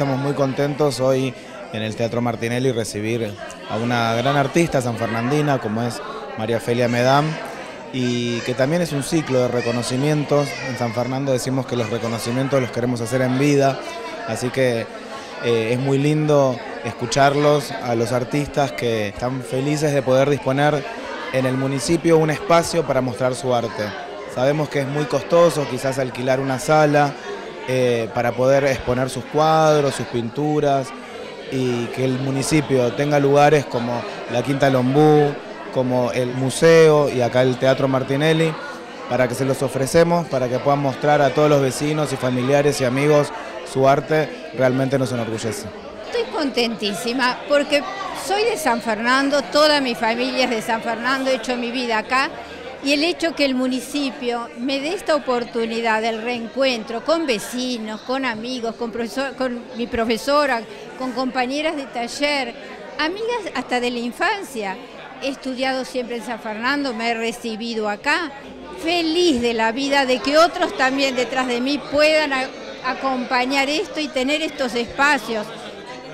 Estamos muy contentos hoy en el Teatro Martinelli recibir a una gran artista sanfernandina como es María Felia Medam y que también es un ciclo de reconocimientos. En San Fernando decimos que los reconocimientos los queremos hacer en vida, así que eh, es muy lindo escucharlos a los artistas que están felices de poder disponer en el municipio un espacio para mostrar su arte. Sabemos que es muy costoso quizás alquilar una sala, eh, para poder exponer sus cuadros, sus pinturas y que el municipio tenga lugares como la Quinta Lombú, como el museo y acá el Teatro Martinelli, para que se los ofrecemos, para que puedan mostrar a todos los vecinos y familiares y amigos su arte, realmente nos enorgullece. Estoy contentísima porque soy de San Fernando, toda mi familia es de San Fernando, he hecho mi vida acá y el hecho que el municipio me dé esta oportunidad del reencuentro con vecinos, con amigos, con, con mi profesora, con compañeras de taller, amigas hasta de la infancia. He estudiado siempre en San Fernando, me he recibido acá. Feliz de la vida de que otros también detrás de mí puedan acompañar esto y tener estos espacios.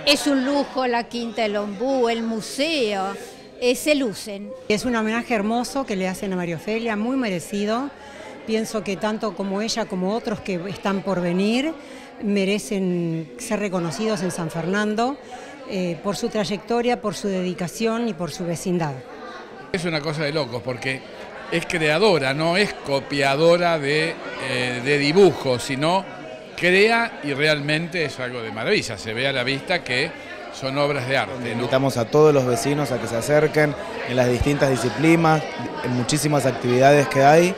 Es un lujo la Quinta del Ombú, el museo. Eh, se lucen. Es un homenaje hermoso que le hacen a María Ofelia, muy merecido. Pienso que tanto como ella como otros que están por venir merecen ser reconocidos en San Fernando eh, por su trayectoria, por su dedicación y por su vecindad. Es una cosa de locos porque es creadora, no es copiadora de, eh, de dibujos, sino crea y realmente es algo de maravilla. Se ve a la vista que son obras de arte. Invitamos a todos los vecinos a que se acerquen en las distintas disciplinas, en muchísimas actividades que hay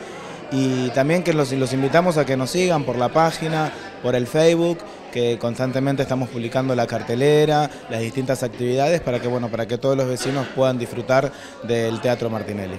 y también que los, los invitamos a que nos sigan por la página, por el Facebook, que constantemente estamos publicando la cartelera, las distintas actividades para que, bueno, para que todos los vecinos puedan disfrutar del Teatro Martinelli.